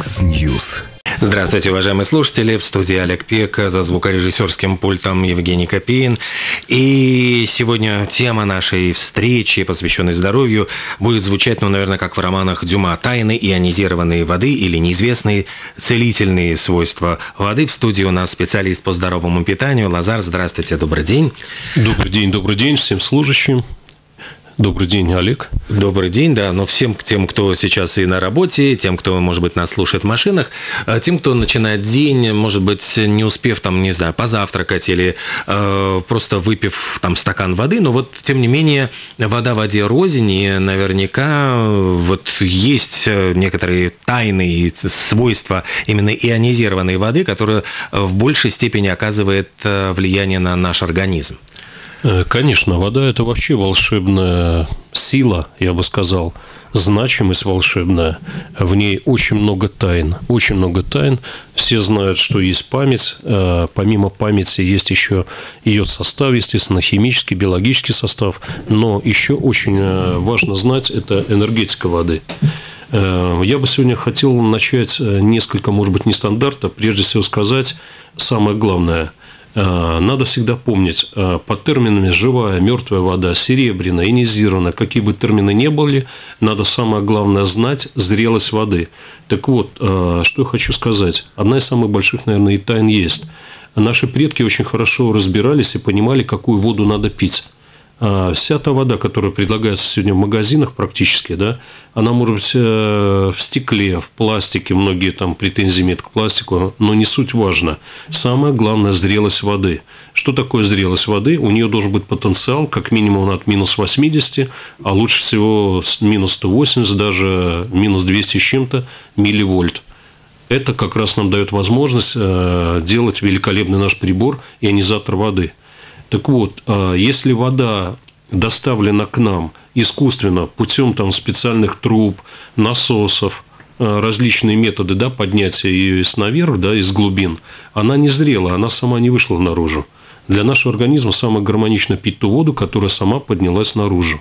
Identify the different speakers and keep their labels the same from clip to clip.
Speaker 1: Mix News.
Speaker 2: Здравствуйте, уважаемые слушатели. В студии Олег Пек, за звукорежиссерским пультом Евгений Копеин. И сегодня тема нашей встречи, посвященной здоровью, будет звучать, ну, наверное, как в романах Дюма «Тайны ионизированной воды» или «Неизвестные целительные свойства воды». В студии у нас специалист по здоровому питанию Лазар. Здравствуйте, добрый день.
Speaker 3: Добрый день, добрый день всем слушающим. Добрый день, Олег.
Speaker 2: Добрый день, да. Но всем тем, кто сейчас и на работе, тем, кто, может быть, нас слушает в машинах, э, тем, кто начинает день, может быть, не успев там, не знаю, позавтракать или э, просто выпив там стакан воды, но вот, тем не менее, вода в воде рознь, и наверняка э, вот есть э, некоторые тайные свойства именно ионизированной воды, которые в большей степени оказывает влияние на наш организм.
Speaker 3: Э, конечно, вода – это вообще волшебная сила, я бы сказал, значимость волшебная. В ней очень много тайн, очень много тайн. Все знают, что есть память. Э, помимо памяти есть еще ее состав, естественно, химический, биологический состав. Но еще очень э, важно знать – это энергетика воды. Я бы сегодня хотел начать несколько, может быть, нестандарта. Прежде всего сказать самое главное – надо всегда помнить, э, под терминами «живая», «мертвая вода», «серебряная», «ионизированная», какие бы термины ни были, надо самое главное знать зрелость воды. Так вот, э, что я хочу сказать. Одна из самых больших, наверное, и тайн есть. Наши предки очень хорошо разбирались и понимали, какую воду надо пить. А вся та вода, которая предлагается сегодня в магазинах практически, да, она может быть э, в стекле, в пластике, многие там претензии имеют к пластику, но не суть важно. Самое главное – зрелость воды. Что такое зрелость воды? У нее должен быть потенциал как минимум от минус 80, а лучше всего минус 180, даже минус 200 с чем-то милливольт. Это как раз нам дает возможность э, делать великолепный наш прибор – ионизатор воды – так вот, а, если вода доставлена к нам искусственно путем там, специальных труб, насосов, а, различные методы да, поднятия ее из наверх, да, из глубин, она не зрела, она сама не вышла наружу. Для нашего организма самое гармонично пить ту воду, которая сама поднялась наружу.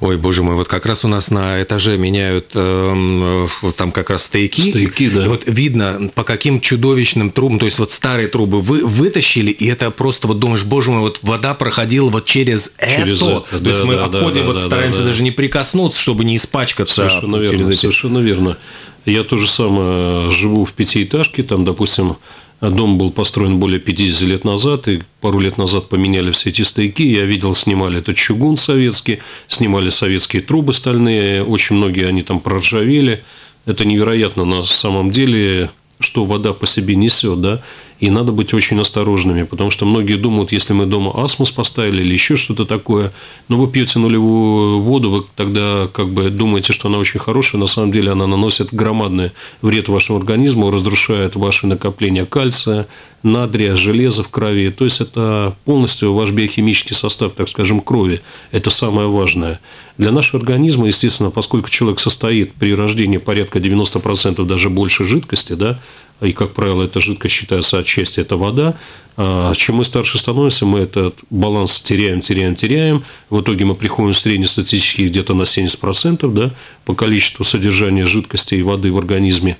Speaker 2: Ой, боже мой, вот как раз у нас на этаже меняют э, там как раз стейки.
Speaker 3: Стейки, да.
Speaker 2: И вот видно, по каким чудовищным трубам, то есть вот старые трубы вы вытащили, и это просто вот думаешь, боже мой, вот вода проходила вот через, через это. это. То да, есть мы да, обходим, да, вот да, стараемся да, даже не прикоснуться, чтобы не испачкаться.
Speaker 3: Совершенно верно, через эти... совершенно верно. Я тоже самое живу в пятиэтажке, там, допустим, Дом был построен более 50 лет назад, и пару лет назад поменяли все эти стояки. Я видел, снимали этот чугун советский, снимали советские трубы стальные, очень многие они там проржавели. Это невероятно на самом деле, что вода по себе несет, да. И надо быть очень осторожными, потому что многие думают, если мы дома асмус поставили или еще что-то такое, но вы пьете нулевую воду, вы тогда как бы думаете, что она очень хорошая, на самом деле она наносит громадный вред вашему организму, разрушает ваши накопления кальция, натрия, железа в крови. То есть это полностью ваш биохимический состав, так скажем, крови. Это самое важное. Для нашего организма, естественно, поскольку человек состоит при рождении порядка 90% даже больше жидкости, да, и, как правило, эта жидкость считается отчасти это вода. А чем мы старше становимся, мы этот баланс теряем, теряем, теряем. В итоге мы приходим среднестатистически где-то на 70% да, по количеству содержания жидкости и воды в организме.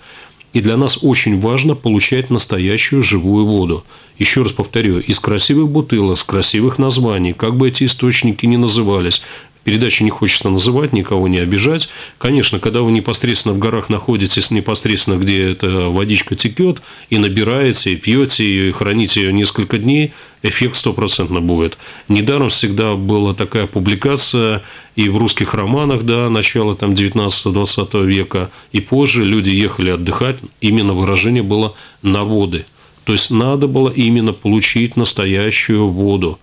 Speaker 3: И для нас очень важно получать настоящую живую воду. Еще раз повторю, из красивых бутылок, с красивых названий, как бы эти источники ни назывались, Передачи не хочется называть, никого не обижать. Конечно, когда вы непосредственно в горах находитесь, непосредственно где эта водичка текет, и набираете, и пьете ее, и храните ее несколько дней, эффект стопроцентно будет. Недаром всегда была такая публикация и в русских романах, да, начала там 19-20 века, и позже люди ехали отдыхать, именно выражение было «на воды». То есть надо было именно получить настоящую воду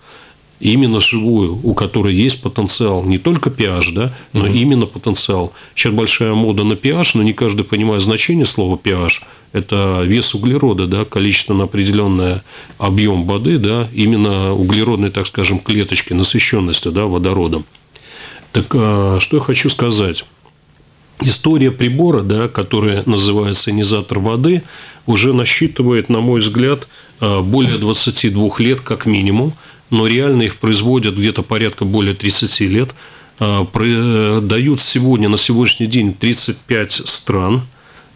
Speaker 3: именно живую, у которой есть потенциал, не только pH, да, но угу. именно потенциал. Сейчас большая мода на pH, но не каждый понимает значение слова pH. Это вес углерода, да, количество на определенный объем воды, да, именно углеродной, так скажем, клеточки, насыщенности да, водородом. Так а, что я хочу сказать? История прибора, да, который называется инизатор воды, уже насчитывает, на мой взгляд, а, более 22 лет как минимум – но реально их производят где-то порядка более 30 лет. А, Продают сегодня, на сегодняшний день 35 стран.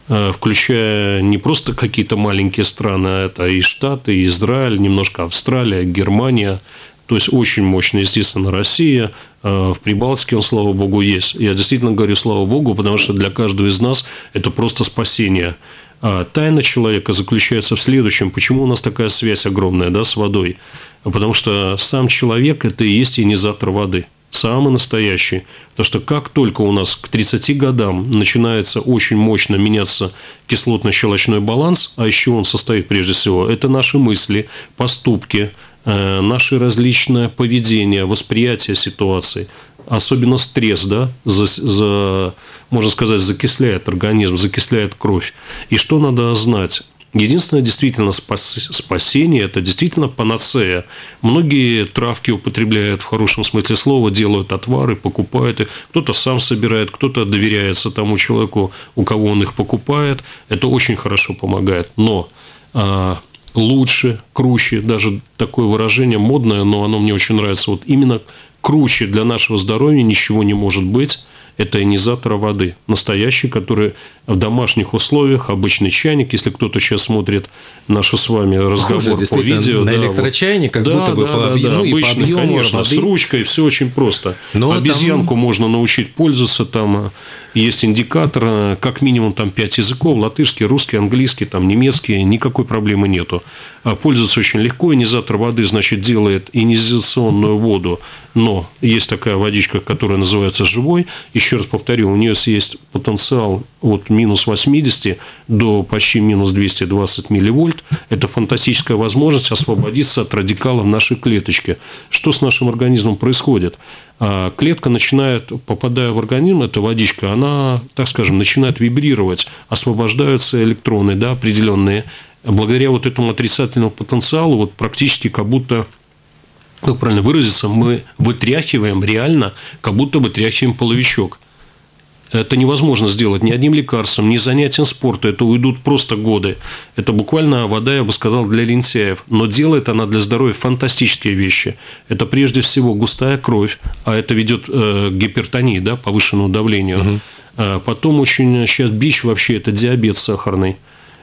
Speaker 3: э, включая не просто какие-то маленькие страны, а это и Штаты, и Израиль, немножко Австралия, Германия, то есть очень мощно, естественно, Россия. Э, в Прибалтике он, слава богу, есть. Я действительно говорю слава богу, потому что для каждого из нас это просто спасение. А тайна человека заключается в следующем. Почему у нас такая связь огромная да, с водой? Потому что сам человек – это и есть ионизатор воды – самый настоящий. Потому что как только у нас к 30 годам начинается очень мощно меняться кислотно-щелочной баланс, а еще он состоит прежде всего, это наши мысли, поступки, Э, наши различное поведение, восприятие ситуации, особенно стресс, да, за, за, можно сказать, закисляет организм, закисляет кровь. И что надо знать? Единственное действительно спас, спасение – это действительно панацея. Многие травки употребляют в хорошем смысле слова, делают отвары, покупают. Кто-то сам собирает, кто-то доверяется тому человеку, у кого он их покупает. Это очень хорошо помогает. Но а, лучше, круче, даже такое выражение модное, но оно мне очень нравится. Вот именно круче для нашего здоровья ничего не может быть. Это ионизатор воды. Настоящий, который в домашних условиях, обычный чайник, если кто-то сейчас смотрит нашу с вами разговор Похоже, по видео.
Speaker 2: На да, электрочайник, как да, будто бы да, по объему да,
Speaker 3: и обычный, по объему конечно, воды. с ручкой, все очень просто. Но Обезьянку там... можно научить пользоваться, там есть индикатор, как минимум там 5 языков, латышский, русский, английский, там немецкий, никакой проблемы нету. А пользоваться очень легко, ионизатор воды, значит, делает ионизационную воду, но есть такая водичка, которая называется живой, еще раз повторю, у нее есть потенциал от минус 80 до почти минус 220 милливольт. Это фантастическая возможность освободиться от радикалов нашей клеточки. Что с нашим организмом происходит? А клетка начинает, попадая в организм, эта водичка, она, так скажем, начинает вибрировать, освобождаются электроны, да, определенные. Благодаря вот этому отрицательному потенциалу, вот практически как будто как правильно выразиться, мы вытряхиваем реально, как будто вытряхиваем половичок. Это невозможно сделать ни одним лекарством, ни занятием спорта. Это уйдут просто годы. Это буквально вода, я бы сказал, для лентяев. Но делает она для здоровья фантастические вещи. Это прежде всего густая кровь, а это ведет э, к гипертонии, да, повышенному давлению. Угу. Потом очень сейчас бич вообще это диабет сахарный.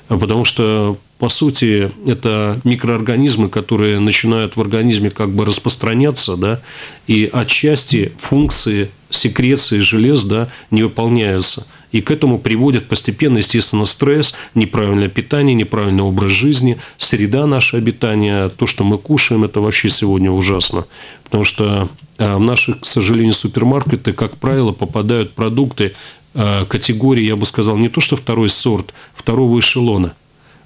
Speaker 3: Потому что по сути, это микроорганизмы, которые начинают в организме как бы распространяться, да, и отчасти функции секреции желез, да, не выполняются. И к этому приводит постепенно, естественно, стресс, неправильное питание, неправильный образ жизни, среда нашего обитания, то, что мы кушаем, это вообще сегодня ужасно. Потому что а, в наши, к сожалению, супермаркеты, как правило, попадают продукты а, категории, я бы сказал, не то что второй сорт, второго эшелона –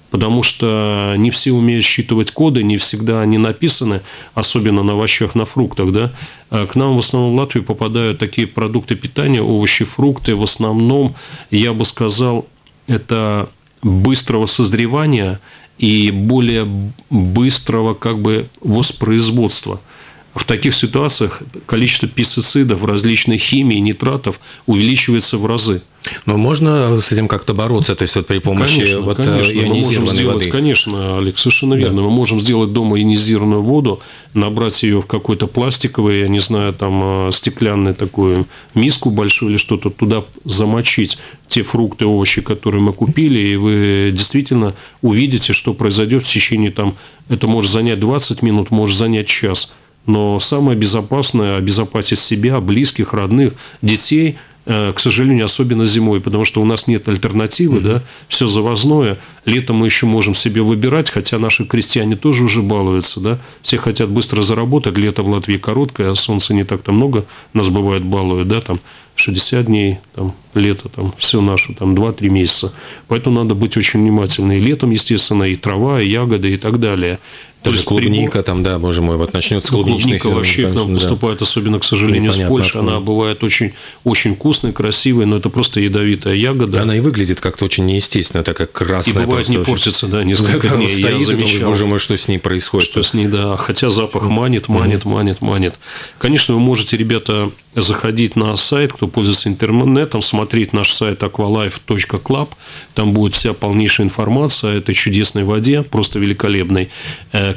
Speaker 3: потому что не все умеют считывать коды, не всегда они написаны, особенно на овощах, на фруктах. Да? А к нам в основном в Латвию попадают такие продукты питания, овощи, фрукты. В основном, я бы сказал, это быстрого созревания и более быстрого как бы воспроизводства. В таких ситуациях количество пестицидов, различных химий, нитратов увеличивается в разы.
Speaker 2: Но можно с этим как-то бороться, то есть вот при помощи конечно, вот э, конечно.
Speaker 3: мы сделать,
Speaker 2: воды?
Speaker 3: Конечно, Алекс, совершенно верно. Да. Мы можем сделать дома ионизированную воду, набрать ее в какой-то пластиковый, я не знаю, там э, стеклянную такую миску большую или что-то, туда замочить те фрукты, овощи, которые мы купили, и вы действительно увидите, что произойдет в течение там, это может занять 20 минут, может занять час. Но самое безопасное – обезопасить себя, близких, родных, детей – Э, к сожалению, особенно зимой, потому что у нас нет альтернативы, mm-hmm. да, все завозное. Летом мы еще можем себе выбирать, хотя наши крестьяне тоже уже балуются, да, все хотят быстро заработать, лето в Латвии короткое, а солнца не так-то много, нас бывает балуют, да, там 60 дней, там, лето, там, все наше, там, 2-3 месяца. Поэтому надо быть очень внимательным. И летом, естественно, и трава, и ягоды, и так далее.
Speaker 2: Даже клубника прибор... там, да, боже мой, вот начнется клубничный
Speaker 3: Клубника вообще конечно, к нам да. поступает, особенно, к сожалению, с Польши. Она бывает очень, очень вкусной, красивой, но это просто ядовитая ягода. Да,
Speaker 2: она и выглядит как-то очень неестественно, такая красная.
Speaker 3: И бывает не портится, да, несколько
Speaker 2: дней. Стоит, Я замечал, думаешь, боже мой, что с ней происходит?
Speaker 3: Что с ней, да. Хотя запах манит, манит, манит, манит. Конечно, вы можете, ребята, заходить на сайт, кто пользуется интернетом, смотреть наш сайт aqualife.club. Там будет вся полнейшая информация о этой чудесной воде, просто великолепной.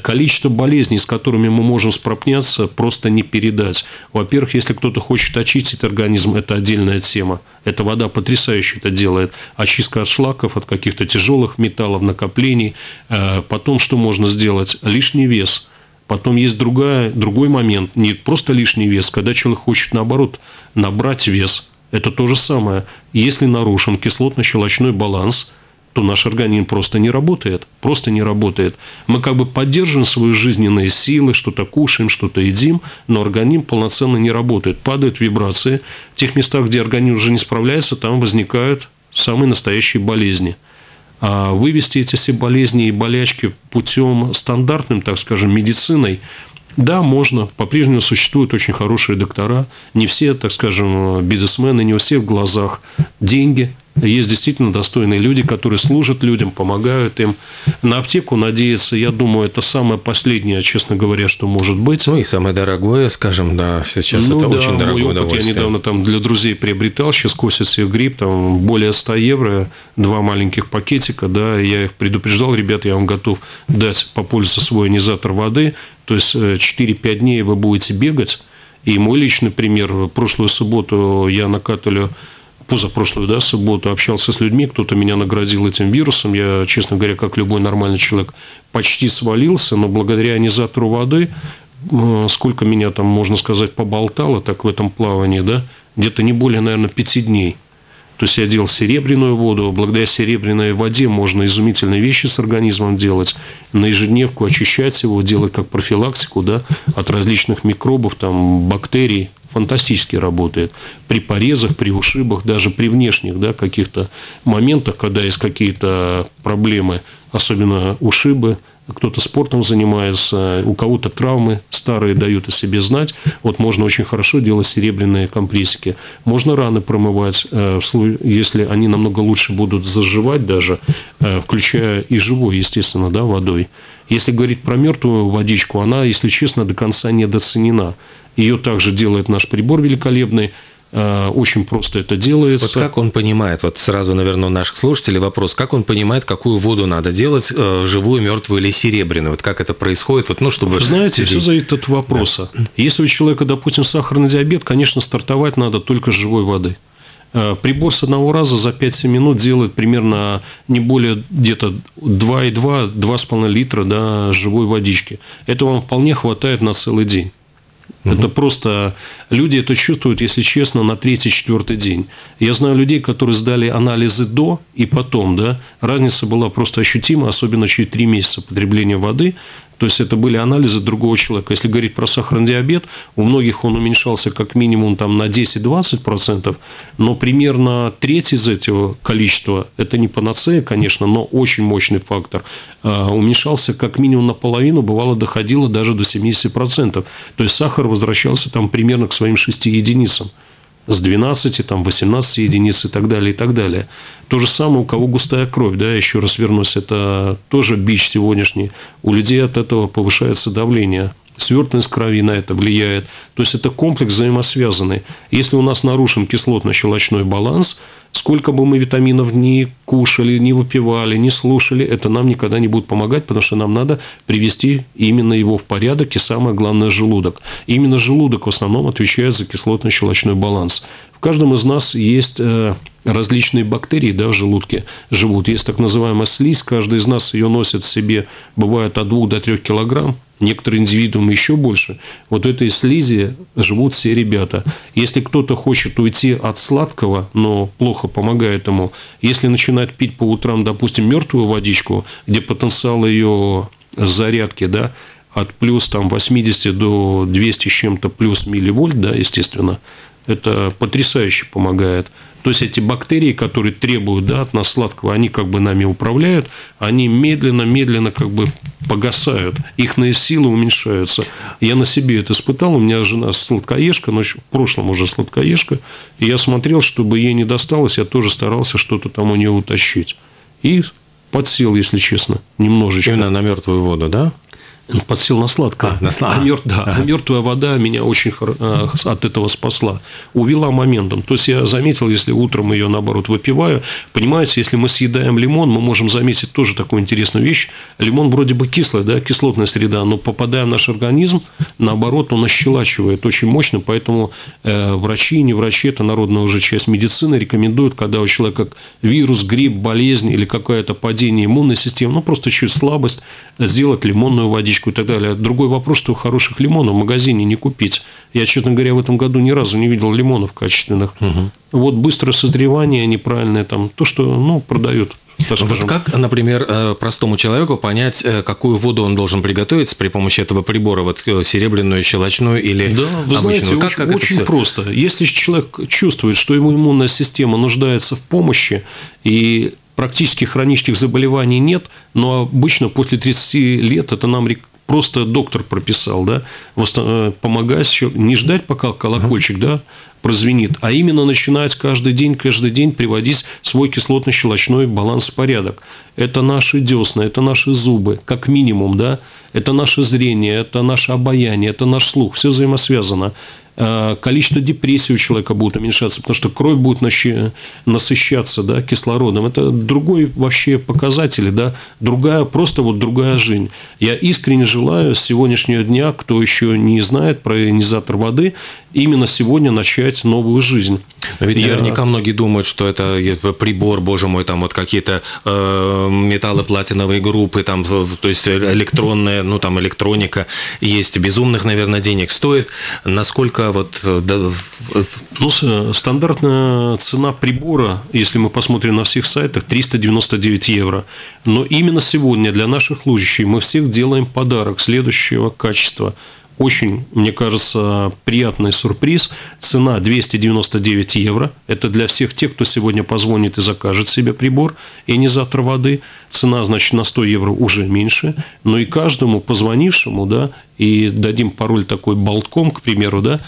Speaker 3: Количество болезней, с которыми мы можем справляться, просто не передать. Во-первых, если кто-то хочет очистить организм, это отдельная тема. Эта вода потрясающе это делает. Очистка от шлаков, от каких-то тяжелых металлов, накоплений. Э, потом что можно сделать? Лишний вес. Потом есть другая, другой момент, не просто лишний вес, когда человек хочет, наоборот, набрать вес. Это то же самое. Если нарушен кислотно-щелочной баланс – то наш организм просто не работает. Просто не работает. Мы как бы поддерживаем свои жизненные силы, что-то кушаем, что-то едим, но организм полноценно не работает. Падают вибрации. В тех местах, где организм уже не справляется, там возникают самые настоящие болезни. А вывести эти все болезни и болячки путем стандартным, так скажем, медициной, да, можно. По-прежнему существуют очень хорошие доктора. Не все, так скажем, бизнесмены, не у всех в глазах деньги – есть действительно достойные люди, которые служат людям, помогают им. На аптеку надеяться, я думаю, это самое последнее, честно говоря, что может быть.
Speaker 2: Ну и самое дорогое, скажем, да, сейчас ну, это да, очень дорогое мой опыт.
Speaker 3: Я недавно там для друзей приобретал, сейчас косит себе грипп, там более 100 евро, два маленьких пакетика, да, я их предупреждал, ребята, я вам готов дать попользоваться свой ионизатор воды, то есть 4-5 э, дней вы будете бегать, и мой личный пример, прошлую субботу я накатываю позапрошлую да, субботу общался с людьми, кто-то меня наградил этим вирусом. Я, честно говоря, как любой нормальный человек, почти свалился, но благодаря ионизатору воды, сколько меня там, можно сказать, поболтало так в этом плавании, да, где-то не более, наверное, пяти дней. То есть я делал серебряную воду. Благодаря серебряной воде можно изумительные вещи с организмом делать. На ежедневку очищать его, делать как профилактику да, от различных микробов, там, бактерий, фантастически работает. При порезах, при ушибах, даже при внешних да, каких-то моментах, когда есть какие-то проблемы, особенно ушибы, кто-то спортом занимается, у кого-то травмы старые дают о себе знать. Вот можно очень хорошо делать серебряные компрессики. Можно раны промывать, э, если они намного лучше будут заживать даже, э, включая и живой, естественно, да, водой. Если говорить про мертвую водичку, она, если честно, до конца недооценена. Ее также делает наш прибор великолепный. Э, очень просто это делается.
Speaker 2: Вот как он понимает, вот сразу, наверное, у наших слушателей вопрос, как он понимает, какую воду надо делать, э, живую, мертвую или серебряную? Вот как это происходит? Вот, ну, чтобы...
Speaker 3: Вы знаете, все зависит от вопроса. Да. Если у человека, допустим, сахарный диабет, конечно, стартовать надо только с живой воды. Э, прибор с одного раза за 5-7 минут делает примерно не более где-то 2,2-2,5 литра да, живой водички. Это вам вполне хватает на целый день. Угу. Это просто люди это чувствуют, если честно, на третий-четвертый день. Я знаю людей, которые сдали анализы до и потом, да, разница была просто ощутима, особенно через три месяца потребления воды. То есть это были анализы другого человека. Если говорить про сахарный диабет, у многих он уменьшался как минимум там, на 10-20%, но примерно треть из этого количества, это не панацея, конечно, но очень мощный фактор, а, уменьшался как минимум наполовину, бывало доходило даже до 70%. То есть сахар возвращался там примерно к своим 6 единицам с 12, там, 18 единиц и так далее, и так далее. То же самое, у кого густая кровь, да, еще раз вернусь, это тоже бич сегодняшний. У людей от этого повышается давление, свертываемость крови на это влияет. То есть, это комплекс взаимосвязанный. Если у нас нарушен кислотно-щелочной баланс – Сколько бы мы витаминов ни кушали, ни выпивали, ни слушали, это нам никогда не будет помогать, потому что нам надо привести именно его в порядок и самое главное – желудок. Именно желудок в основном отвечает за кислотно-щелочной баланс. В каждом из нас есть э, различные бактерии да, в желудке живут. Есть так называемая слизь, каждый из нас ее носит в себе, бывает от 2 до 3 килограмм некоторые индивидуумы еще больше. Вот в этой слизи живут все ребята. Если кто-то хочет уйти от сладкого, но плохо помогает ему, если начинать пить по утрам, допустим, мертвую водичку, где потенциал ее зарядки, да, от плюс там 80 до 200 с чем-то плюс милливольт, да, естественно, это потрясающе помогает. То есть эти бактерии, которые требуют да, от нас сладкого, они как бы нами управляют, они медленно-медленно как бы погасают, их силы уменьшаются. Я на себе это испытал, у меня жена сладкоежка, но в прошлом уже сладкоежка, и я смотрел, чтобы ей не досталось, я тоже старался что-то там у нее утащить. И подсел, если честно, немножечко.
Speaker 2: Именно на мертвую воду, да?
Speaker 3: Подсел на сладкое. А, на сладкое. А, мертв, да, а мертвая вода меня очень э, от этого спасла. Увела моментом. То есть я заметил, если утром ее, наоборот, выпиваю, понимаете, если мы съедаем лимон, мы можем заметить тоже такую интересную вещь. Лимон вроде бы кислый, да, кислотная среда, но попадая в наш организм, наоборот, он ощелачивает очень мощно, поэтому э, врачи, не врачи, это народная уже часть медицины, рекомендуют, когда у человека вирус, грипп, болезнь или какое-то падение иммунной системы, ну, просто чуть слабость, сделать лимонную водичку и так далее. Другой вопрос, что хороших лимонов в магазине не купить. Я, честно говоря, в этом году ни разу не видел лимонов качественных. Угу. Вот быстрое созревание неправильное, там, то, что ну, продают.
Speaker 2: Так вот как, например, э, простому человеку понять, э, какую воду он должен приготовить при помощи этого прибора, вот э, серебряную, щелочную или
Speaker 3: Да, вы обычную? знаете, как, очень, как очень все... просто. Если человек чувствует, что ему иммунная система нуждается в помощи, и практически хронических заболеваний нет, но обычно после 30 лет это нам просто доктор прописал, да, помогать, не ждать, пока колокольчик, да, прозвенит, а именно начинать каждый день, каждый день приводить свой кислотно-щелочной баланс в порядок. Это наши десны, это наши зубы, как минимум, да, это наше зрение, это наше обаяние, это наш слух, все взаимосвязано. Э, количество депрессии у человека будет уменьшаться, потому что кровь будет насыщаться да, кислородом. Это другой вообще показатель, да, другая, просто вот другая жизнь. Я искренне желаю с сегодняшнего дня, кто еще не знает про ионизатор воды, именно сегодня начать новую жизнь.
Speaker 2: Но ведь Я... наверняка многие думают, что это прибор, боже мой, там вот какие-то э, металлы платиновые группы, там, то есть электронная, ну там электроника есть безумных, наверное, денег стоит. Насколько вот... Э,
Speaker 3: ну, стандартная цена прибора, если мы посмотрим на всех сайтах, 399 евро. Но именно сегодня для наших служащих мы всех делаем подарок следующего качества – очень, мне кажется, приятный сюрприз. Цена 299 евро. Это для всех тех, кто сегодня позвонит и закажет себе прибор ионизатор воды. Цена, значит, на 100 евро уже меньше. Но и каждому позвонившему, да, и дадим пароль такой болтком, к примеру, да,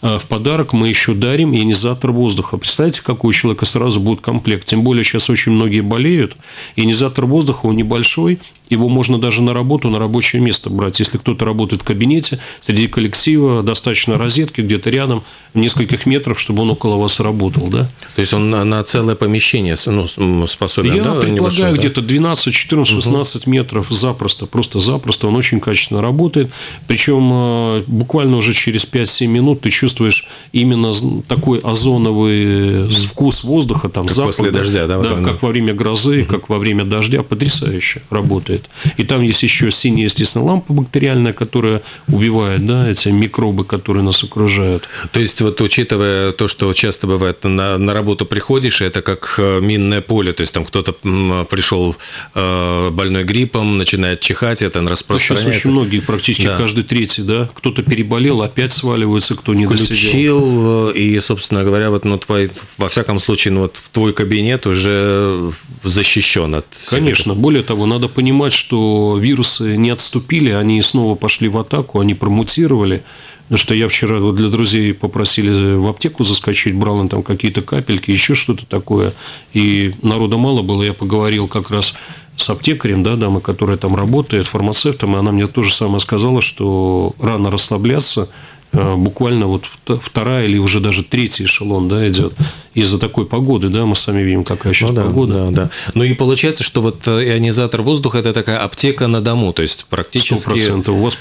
Speaker 3: а в подарок мы еще дарим ионизатор воздуха. Представляете, какой у человека сразу будет комплект? Тем более сейчас очень многие болеют. Ионизатор воздуха, он небольшой, его можно даже на работу, на рабочее место брать. Если кто-то работает в кабинете, среди коллектива, достаточно розетки где-то рядом, в нескольких метров, чтобы он около вас работал. Да?
Speaker 2: То есть, он на целое помещение ну, способен,
Speaker 3: Я да, предполагаю, да? где-то 12, 14, 16 угу. метров запросто, просто запросто. Он очень качественно работает. Причем э, буквально уже через 5-7 минут ты чувствуешь именно такой озоновый вкус воздуха, там,
Speaker 2: как запах. После дождя, да?
Speaker 3: Да, вот как во время грозы, угу. как во время дождя. Потрясающе работает работает. И там есть еще синяя, естественно, лампа бактериальная, которая убивает да, эти микробы, которые нас окружают.
Speaker 2: То есть, вот учитывая то, что часто бывает, на, на работу приходишь, это как э, минное поле, то есть там кто-то пришел э, больной гриппом, начинает чихать, это распространяется.
Speaker 3: Ну, сейчас очень многие, практически да. каждый третий, да, кто-то переболел, опять сваливается, кто не Включил,
Speaker 2: досидел. и, собственно говоря, вот, ну, твой, во всяком случае, ну, вот твой кабинет уже защищен от...
Speaker 3: Конечно, более того, надо понимать, понимать, что вирусы не отступили, они снова пошли в атаку, они промутировали. Потому что я вчера вот для друзей попросили в аптеку заскочить, брал им там какие-то капельки, еще что-то такое. И народа мало было, я поговорил как раз с аптекарем, да, дамой, которая там работает, фармацевтом, и она мне тоже самое сказала, что рано расслабляться, Э, буквально вот вторая или уже даже третий эшелон да, идет из-за такой погоды, да, мы сами видим, какая сейчас ну, да, погода.
Speaker 2: Да, да. Ну и получается, что вот э, ионизатор воздуха – это такая аптека на дому, то есть практически…
Speaker 3: 100%. У вас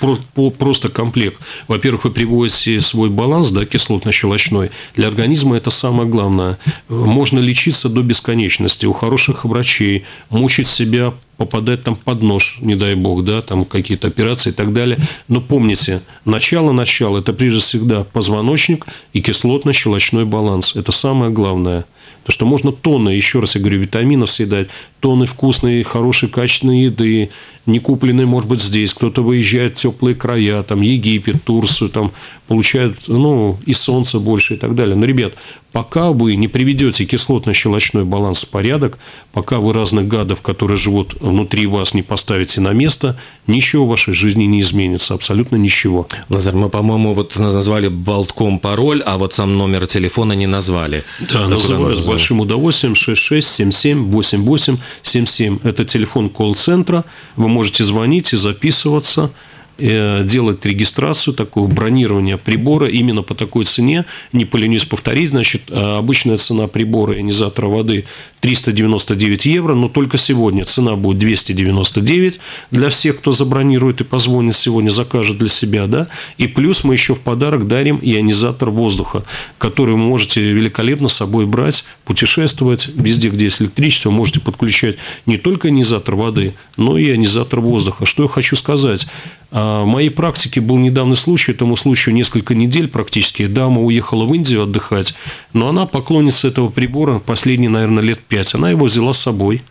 Speaker 3: просто комплект. Во-первых, вы приводите свой баланс, да, кислотно-щелочной. Для организма это самое главное. Можно лечиться до бесконечности. У хороших врачей мучить себя попадать там под нож, не дай бог, да, там какие-то операции и так далее. Но помните, начало-начало – это прежде всегда позвоночник и кислотно-щелочной баланс. Это самое главное главное – Потому что можно тонны, еще раз я говорю, витаминов съедать, тонны вкусной, хорошей, качественной еды, не купленной, может быть, здесь. Кто-то выезжает в теплые края, там, Египет, Турцию, там, получают, ну, и солнце больше и так далее. Но, ребят, пока вы не приведете кислотно-щелочной баланс в порядок, пока вы разных гадов, которые живут внутри вас, не поставите на место, ничего в вашей жизни не изменится, абсолютно ничего.
Speaker 2: Лазар, мы, по-моему, вот назвали болтком пароль, а вот сам номер телефона не назвали.
Speaker 3: Да, называю с большим удовольствием 66 77 88 77. Это телефон колл-центра. Вы можете звонить и записываться. Э, делать регистрацию, такого бронирования прибора именно по такой цене. Не поленюсь повторить, значит, а обычная цена прибора ионизатора воды 399 евро, но только сегодня цена будет 299 для всех, кто забронирует и позвонит сегодня, закажет для себя, да, и плюс мы еще в подарок дарим ионизатор воздуха, который вы можете великолепно с собой брать, путешествовать везде, где есть электричество, можете подключать не только ионизатор воды, но и ионизатор воздуха. Что я хочу сказать? А, в моей практике был недавний случай, этому случаю несколько недель практически. Дама уехала в Индию отдыхать, но она поклонница этого прибора последние, наверное, лет пять. Она его взяла с собой.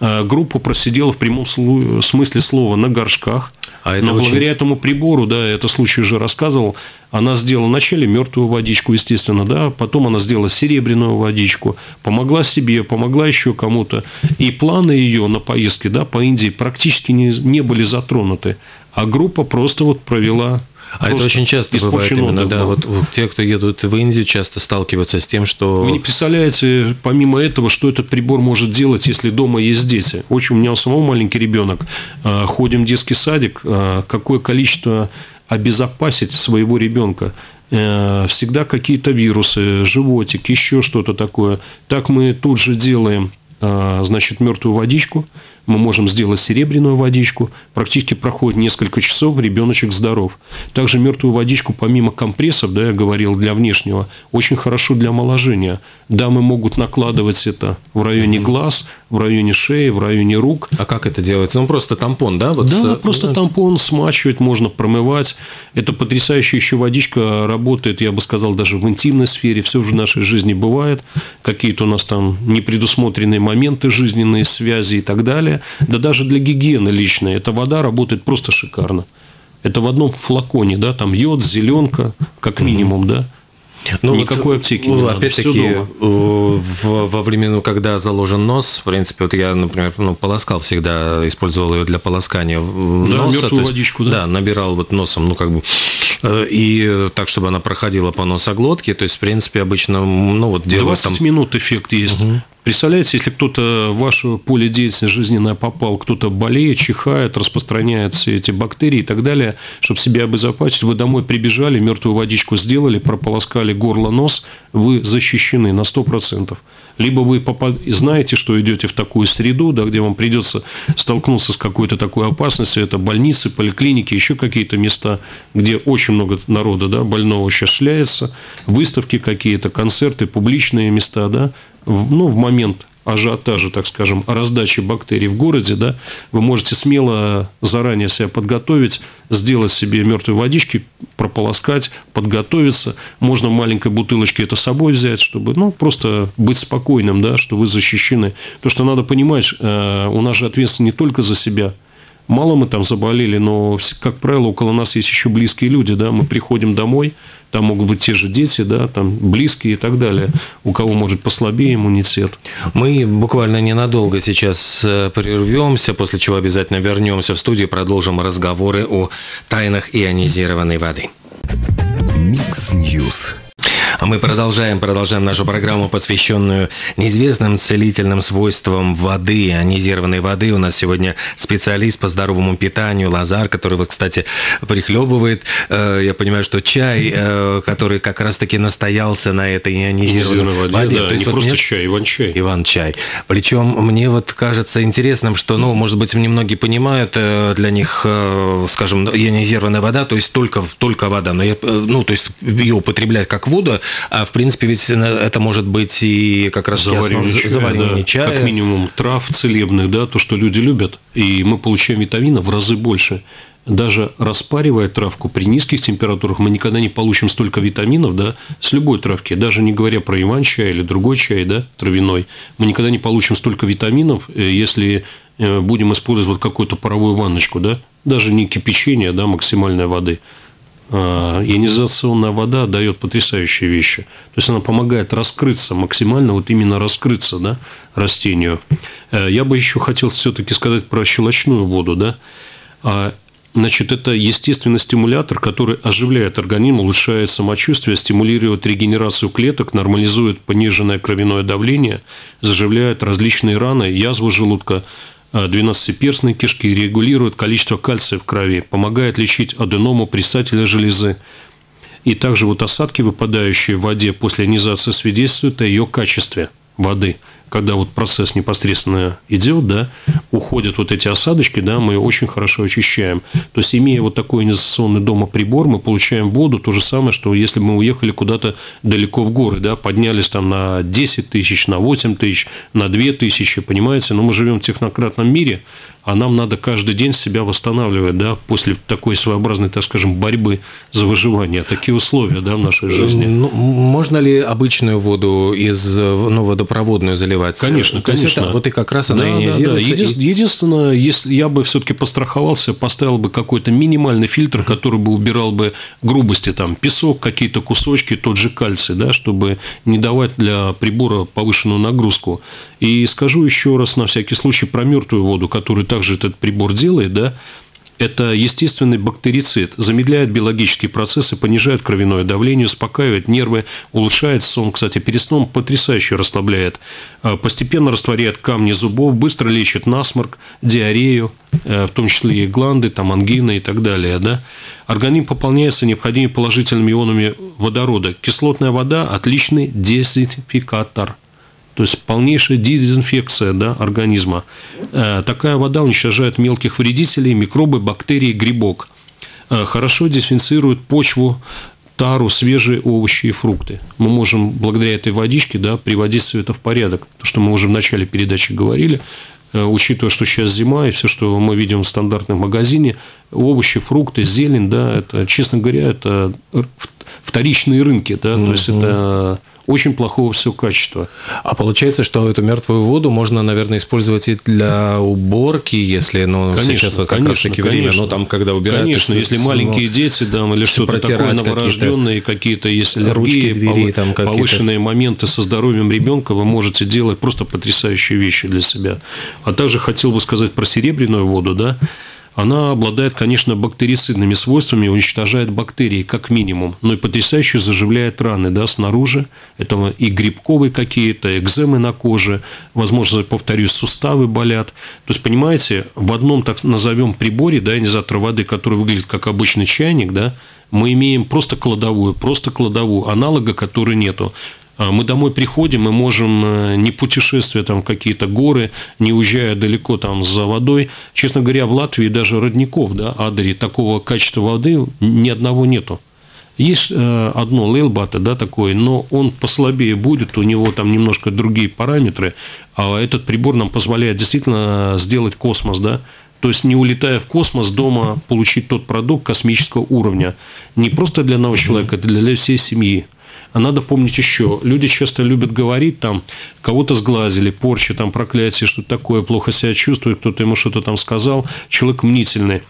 Speaker 3: А, группа просидела в прямом смысле слова на горшках. А это Но очень... благодаря этому прибору, да, это случай уже рассказывал, она сделала вначале мертвую водичку, естественно, да, потом она сделала серебряную водичку, помогла себе, помогла еще кому-то. И планы ее на поездки да, по Индии практически не, не были затронуты а группа просто вот провела
Speaker 2: а это очень часто бывает именно, да. Вот те, кто едут в Индию, часто сталкиваются с тем, что...
Speaker 3: Вы не представляете, помимо этого, что этот прибор может делать, если дома есть дети. Очень у меня у самого маленький ребенок. А, ходим в детский садик. А, какое количество обезопасить своего ребенка э, всегда какие-то вирусы, животик, еще что-то такое. Так мы тут же делаем, а, значит, мертвую водичку, мы можем сделать серебряную водичку. Практически проходит несколько часов, ребеночек здоров. Также мертвую водичку, помимо компрессов, да, я говорил, для внешнего, очень хорошо для омоложения. Дамы могут накладывать это в районе глаз, в районе шеи, в районе рук.
Speaker 2: А как это делается? Ну, просто тампон, да?
Speaker 3: Вот да, с... просто да. тампон смачивать, можно промывать. Это потрясающая еще водичка работает, я бы сказал, даже в интимной сфере. Все в нашей жизни бывает. Какие-то у нас там непредусмотренные моменты жизненные связи и так далее. Да даже для гигиены личной эта вода работает просто шикарно. Это в одном флаконе, да, там йод, зеленка, как минимум, да. Ну, Никакой вот, аптеки не
Speaker 2: Опять-таки, во времена, когда заложен нос, в принципе, вот я, например, ну, полоскал всегда, использовал ее для полоскания
Speaker 3: да, носа. Мертвую есть, водичку, да?
Speaker 2: Да, набирал вот носом, ну, как бы, и так, чтобы она проходила по носоглотке, то есть, в принципе, обычно, ну, вот
Speaker 3: делают 20 там... минут эффект есть. Угу. Представляете, если кто-то в ваше поле деятельности жизненное попал, кто-то болеет, чихает, распространяет все эти бактерии и так далее, чтобы себя обезопасить, вы домой прибежали, мертвую водичку сделали, прополоскали горло, нос, вы защищены на 100% либо вы попад... знаете, что идете в такую среду, да, где вам придется столкнуться с какой-то такой опасностью, это больницы, поликлиники, еще какие-то места, где очень много народа да, больного сейчас шляется, выставки какие-то, концерты, публичные места, да, в, ну, в момент ажиотажа, так скажем, раздачи бактерий в городе, да, вы можете смело заранее себя подготовить, сделать себе мертвые водички, прополоскать, подготовиться. Можно в маленькой бутылочке это с собой взять, чтобы, ну, просто быть спокойным, да, что вы защищены. То, что надо понимать, э, у нас же ответственность не только за себя – мало мы там заболели, но, как правило, около нас есть еще близкие люди, да, мы приходим домой, там могут быть те же дети, да, там близкие и так далее, у кого может послабее иммунитет.
Speaker 2: Мы буквально ненадолго сейчас э, прервемся, после чего обязательно вернемся в студию и продолжим разговоры о тайнах ионизированной воды. Mix News. А мы продолжаем, продолжаем нашу программу, посвященную неизвестным целительным свойствам воды, ионизированной воды. У нас сегодня специалист по здоровому питанию Лазар, который вот, кстати, прихлебывает. Э, я понимаю, что чай, э, который как раз-таки настоялся на этой ионизированной воде. воде.
Speaker 3: Да, То есть не вот просто мне... чай, Иван-чай.
Speaker 2: Иван-чай. Причем мне вот кажется интересным, что, ну, может быть, немногие понимают, э, для них, скажем, ионизированная вода, то есть только, только вода, но я, ну, то есть ее употреблять как воду, а в принципе ведь это может быть и как раз
Speaker 3: заваривание, чая, заваривание да, чая. Как минимум трав целебных, да, то, что люди любят. И мы получаем витаминов в разы больше даже распаривая травку при низких температурах, мы никогда не получим столько витаминов, да, с любой травки, даже не говоря про иван-чай или другой чай, да, травяной, мы никогда не получим столько витаминов, э, если э, будем использовать какую-то паровую ванночку, да, даже не кипячение, да, максимальной воды. А, ионизационная вода дает потрясающие вещи. То есть она помогает раскрыться максимально, вот именно раскрыться да, растению. Э, я бы еще хотел все-таки сказать про щелочную воду. Да? А, значит, это естественный стимулятор, который оживляет организм, улучшает самочувствие, стимулирует регенерацию клеток, нормализует пониженное кровяное давление, заживляет различные раны, язву желудка, 12-перстной кишки, регулирует количество кальция в крови, помогает лечить аденому предстательной железы. И также вот осадки, выпадающие в воде после ионизации, свидетельствуют о ее качестве воды – когда вот процесс непосредственно идет, да, уходят вот эти осадочки, да, мы очень хорошо очищаем. То есть, имея вот такой инвестиционный дома прибор, мы получаем воду, то же самое, что если мы уехали куда-то далеко в горы, да, поднялись там на 10 тысяч, на 8 тысяч, на 2 тысячи, понимаете, но мы живем в технократном мире, а нам надо каждый день себя восстанавливать, да, после такой своеобразной, так скажем, борьбы за выживание. Такие условия, да, в нашей жизни.
Speaker 2: Ну, можно ли обычную воду из, ну, водопроводную заливать?
Speaker 3: Конечно, конечно.
Speaker 2: Это, вот и как раз она да.
Speaker 3: Да, да. И... Единственное, если я бы все-таки постраховался, поставил бы какой-то минимальный фильтр, который бы убирал бы грубости, там, песок, какие-то кусочки, тот же кальций, да, чтобы не давать для прибора повышенную нагрузку. И скажу еще раз на всякий случай про мертвую воду, которую также этот прибор делает, да, это естественный бактерицид, замедляет биологические процессы, понижает кровяное давление, успокаивает нервы, улучшает сон. Кстати, перед сном потрясающе расслабляет. А, постепенно растворяет камни зубов, быстро лечит насморк, диарею, э, в том числе и гланды, там, ангины и так далее. Да? Организм пополняется необходимыми положительными ионами водорода. Кислотная вода – отличный дезинфикатор – то есть полнейшая дезинфекция да, организма. Э, такая вода уничтожает мелких вредителей, микробы, бактерии, грибок. Э, хорошо дезинфицирует почву, тару, свежие овощи и фрукты. Мы можем благодаря этой водичке да, приводить все это в порядок. То, что мы уже в начале передачи говорили, э, учитывая, что сейчас зима, и все, что мы видим в стандартном магазине, овощи, фрукты, зелень, да, это, честно говоря, это вторичные рынки, да, то есть это очень плохого все качества.
Speaker 2: А получается, что эту мертвую воду можно, наверное, использовать и для уборки, если, ну,
Speaker 3: конечно,
Speaker 2: сейчас вот как
Speaker 3: конечно,
Speaker 2: раз таки время, ну, там, когда убирают...
Speaker 3: Конечно, если ну, маленькие дети, да, или что-то такое новорожденные, какие-то, если
Speaker 2: ручки двери, там
Speaker 3: повышенные моменты со здоровьем ребенка, вы можете делать просто потрясающие вещи для себя. А также хотел бы сказать про серебряную воду, да, она обладает, конечно, бактерицидными свойствами, уничтожает бактерии как минимум, но и потрясающе заживляет раны да, снаружи. Это и грибковые какие-то, экземы на коже, возможно, повторюсь, суставы болят. То есть, понимаете, в одном, так назовем, приборе, да, ионизатор воды, который выглядит как обычный чайник, да, мы имеем просто кладовую, просто кладовую, аналога который нету. А мы домой приходим, мы можем э, не путешествуя там в какие-то горы, не уезжая далеко там за водой. Честно говоря, в Латвии даже родников, да, Адери, такого качества воды ни одного нету. Есть э, одно лейлбата, да, такое, но он послабее будет, у него там немножко другие параметры, а этот прибор нам позволяет действительно сделать космос, да, то есть, не улетая в космос, дома получить тот продукт космического уровня. Не просто для одного человека, это для всей семьи. А надо помнить еще, люди часто любят говорить там, кого-то сглазили, порча, там проклятие, что такое, плохо себя чувствует, кто-то ему что-то там сказал, человек мнительный.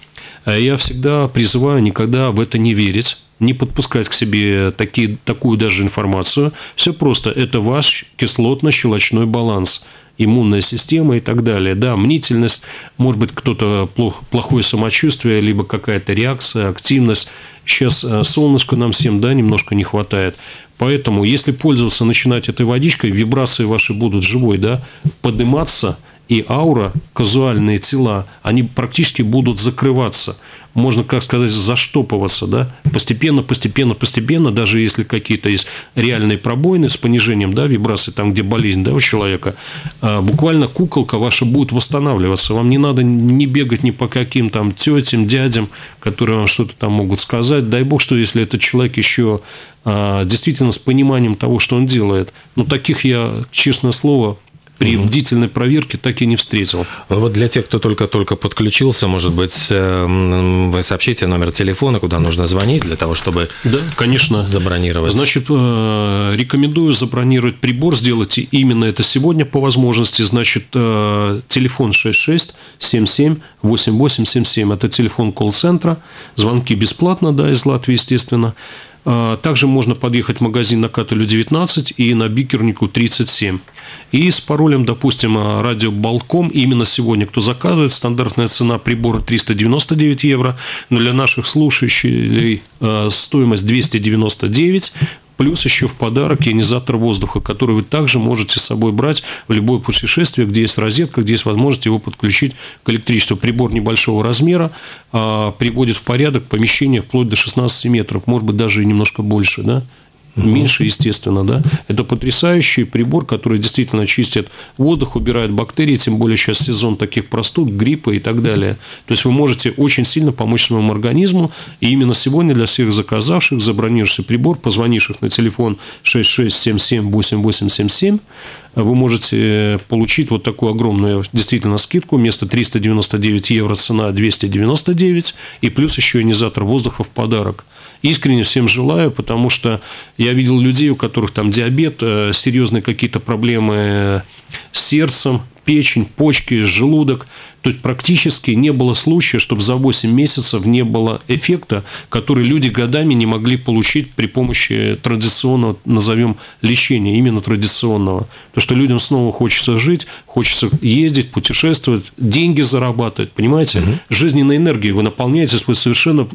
Speaker 3: А я всегда призываю никогда в это не верить, не подпускать к себе такие, такую даже информацию. Все просто. Это ваш кислотно-щелочной баланс иммунная система и так далее. Да, мнительность, может быть, кто-то плохое самочувствие, либо какая-то реакция, активность. Сейчас э, солнышко нам всем, да, немножко не хватает. Поэтому, если пользоваться, начинать этой водичкой, вибрации ваши будут живой, да, подниматься, и аура, казуальные тела, они практически будут закрываться можно, как сказать, заштопываться, да, постепенно, постепенно, постепенно, даже если какие-то есть реальные пробоины с понижением, да, вибрации, там, где болезнь, да, у человека, а, буквально куколка ваша будет восстанавливаться. Вам не надо не бегать ни по каким там тетям, дядям, которые вам что-то там могут сказать. Дай бог, что если этот человек еще а, действительно с пониманием того, что он делает. Ну, таких я, честное слово, при угу. бдительной проверке так и не встретил.
Speaker 2: Вот для тех, кто только-только подключился, может быть, э, вы сообщите номер телефона, куда нужно звонить для того, чтобы
Speaker 3: да, конечно.
Speaker 2: забронировать.
Speaker 3: Значит, э, рекомендую забронировать прибор, сделать именно это сегодня по возможности. Значит, э, телефон 66 77 8877 – это телефон колл-центра, звонки бесплатно, да, из Латвии, естественно. А, также можно подъехать в магазин на Катулю 19 и на Бикернику 37. И с паролем, допустим, радио Балком, именно сегодня кто заказывает, стандартная цена прибора 399 евро, но для наших слушателей а, стоимость 299 Плюс еще в подарок ионизатор воздуха, который вы также можете с собой брать в любое путешествие, где есть розетка, где есть возможность его подключить к электричеству. Прибор небольшого размера а, приводит в порядок помещение вплоть до 16 метров, может быть, даже и немножко больше. Да? Меньше, естественно, да. Это потрясающий прибор, который действительно чистит воздух, убирает бактерии, тем более сейчас сезон таких простуд, гриппа и так далее. То есть вы можете очень сильно помочь своему организму, и именно сегодня для всех заказавших, забронировавший прибор, позвонивших на телефон 66778877, вы можете получить вот такую огромную действительно скидку. Вместо 399 евро цена 299, и плюс еще ионизатор воздуха в подарок. Искренне всем желаю, потому что я видел людей, у которых там диабет, э, серьезные какие-то проблемы с сердцем, печень, почки, желудок. То есть практически не было случая, чтобы за 8 месяцев не было эффекта, который люди годами не могли получить при помощи традиционного, назовем, лечения, именно традиционного. То, что людям снова хочется жить, хочется ездить, путешествовать, деньги зарабатывать, понимаете? Угу. Жизненной энергией вы наполняете свой совершенно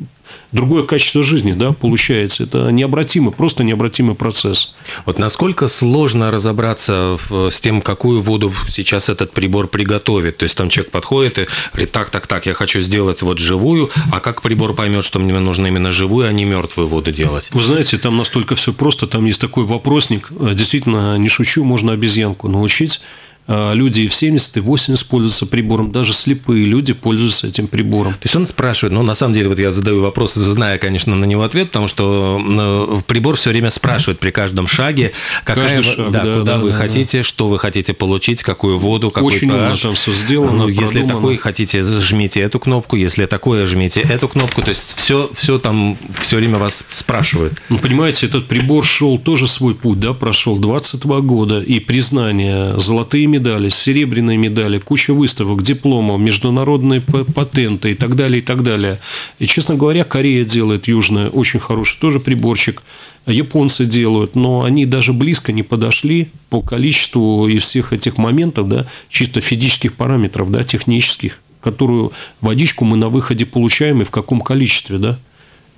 Speaker 3: другое качество жизни, да, получается. Это необратимый, просто необратимый процесс.
Speaker 2: Вот насколько сложно разобраться в, с тем, какую воду сейчас этот прибор приготовит? То есть там человек подходит и говорит, так, так, так, я хочу сделать вот живую, а как прибор поймет, что мне нужно именно живую, а не мертвую воду делать?
Speaker 3: Вы знаете, там настолько все просто, там есть такой вопросник, действительно, не шучу, можно обезьянку научить люди и в 70, и в 80 пользуются прибором, даже слепые люди пользуются этим прибором.
Speaker 2: То есть он спрашивает, ну, на самом деле, вот я задаю вопрос, зная, конечно, на него ответ, потому что ну, прибор все время спрашивает при каждом шаге, какая, шаг, да, да, куда да, вы да, хотите, да. что вы хотите получить, какую воду, какой
Speaker 3: Очень pH. там все сделано, ну,
Speaker 2: Если продумано. такой хотите, жмите эту кнопку, если такое, жмите эту кнопку, то есть все, все там все время вас спрашивают.
Speaker 3: Ну, понимаете, этот прибор шел тоже свой путь, да, прошел 22 года, и признание золотые медали, серебряные медали, куча выставок, дипломов, международные патенты и так далее, и так далее. И, честно говоря, Корея делает южная очень хороший тоже приборчик. Японцы делают, но они даже близко не подошли по количеству и всех этих моментов, да, чисто физических параметров, да, технических, которую водичку мы на выходе получаем и в каком количестве, да.